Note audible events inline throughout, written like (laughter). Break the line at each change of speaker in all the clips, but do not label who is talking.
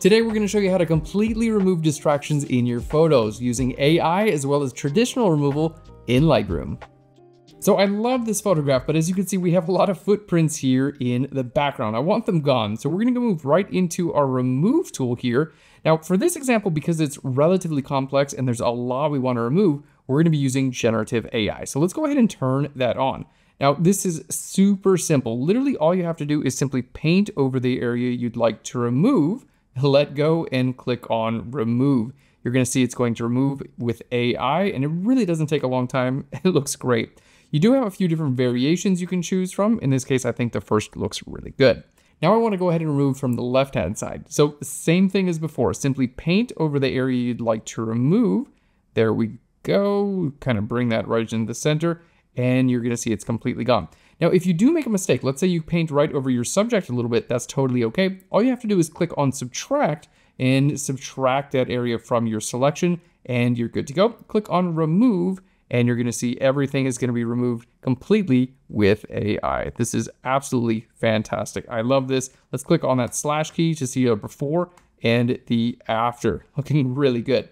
Today we're going to show you how to completely remove distractions in your photos using AI as well as traditional removal in Lightroom. So I love this photograph, but as you can see, we have a lot of footprints here in the background. I want them gone. So we're gonna go move right into our remove tool here. Now for this example, because it's relatively complex and there's a lot we wanna remove, we're gonna be using generative AI. So let's go ahead and turn that on. Now this is super simple. Literally all you have to do is simply paint over the area you'd like to remove, let go and click on remove. You're gonna see it's going to remove with AI and it really doesn't take a long time. (laughs) It looks great. You do have a few different variations you can choose from. In this case, I think the first looks really good. Now I want to go ahead and remove from the left-hand side. So same thing as before, simply paint over the area you'd like to remove. There we go, kind of bring that right into the center, and you're gonna see it's completely gone. Now, if you do make a mistake, let's say you paint right over your subject a little bit, that's totally okay. All you have to do is click on subtract and subtract that area from your selection, and you're good to go. Click on remove, and you're to see everything is to be removed completely with AI. This is absolutely fantastic. I love this. Let's click on that slash key to see a before and the after. (laughs) Looking really good.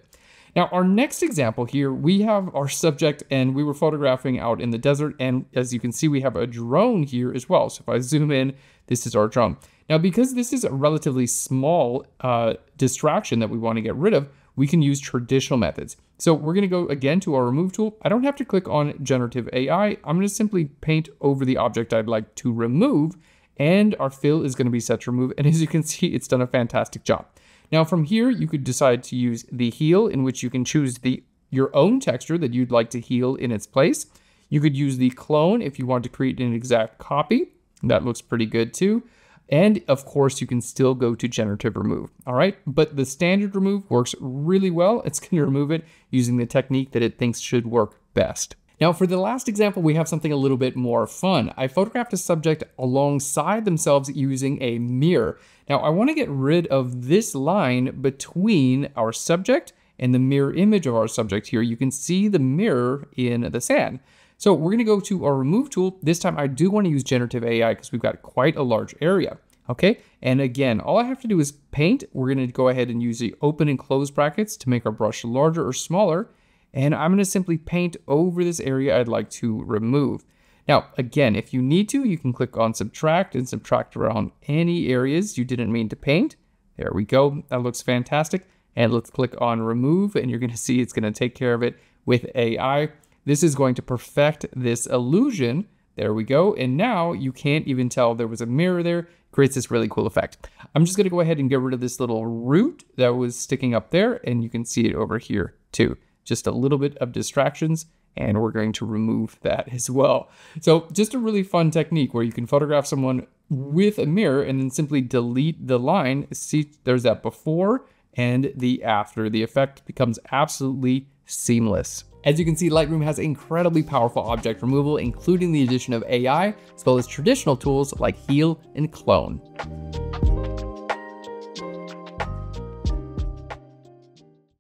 Now, our next example here, we have our subject and we were photographing out in the desert. And as you can see, we have a drone here as well. So if I zoom in, this is our drone. Now, because this is a relatively small uh, distraction that we want to get rid of, we can use traditional methods. So we're going to go again to our remove tool. I don't have to click on generative AI. I'm going to simply paint over the object I'd like to remove and our fill is going to be set to remove. And as you can see, it's done a fantastic job. Now from here, you could decide to use the heal in which you can choose the your own texture that you'd like to heal in its place. You could use the clone if you want to create an exact copy. That looks pretty good too. And of course, you can still go to generative remove. All right. But the standard remove works really well. It's going to remove it using the technique that it thinks should work best. Now, for the last example, we have something a little bit more fun. I photographed a subject alongside themselves using a mirror. Now, I want to get rid of this line between our subject and the mirror image of our subject here. You can see the mirror in the sand. So we're going to go to our remove tool. This time I do want to use generative AI because we've got quite a large area. Okay, and again, all I have to do is paint. We're going to go ahead and use the open and close brackets to make our brush larger or smaller. And I'm going to simply paint over this area I'd like to remove. Now, again, if you need to, you can click on subtract and subtract around any areas you didn't mean to paint. There we go. That looks fantastic. And let's click on remove and you're going (laughs) to see it's going to take care of it with AI. This is going to perfect this illusion. There we go. And now you can't even tell there was a mirror there. Creates this really cool effect. I'm just going to go ahead and get rid of this little root that was sticking up there. And you can see it over here too. Just a little bit of distractions and we're going to remove that as well. So just a really fun technique where you can photograph someone with a mirror and then simply delete the line. See, there's that before and the after. The effect becomes absolutely seamless. As you can see, Lightroom has incredibly powerful object removal, including the addition of AI, as well as traditional tools like Heal and Clone.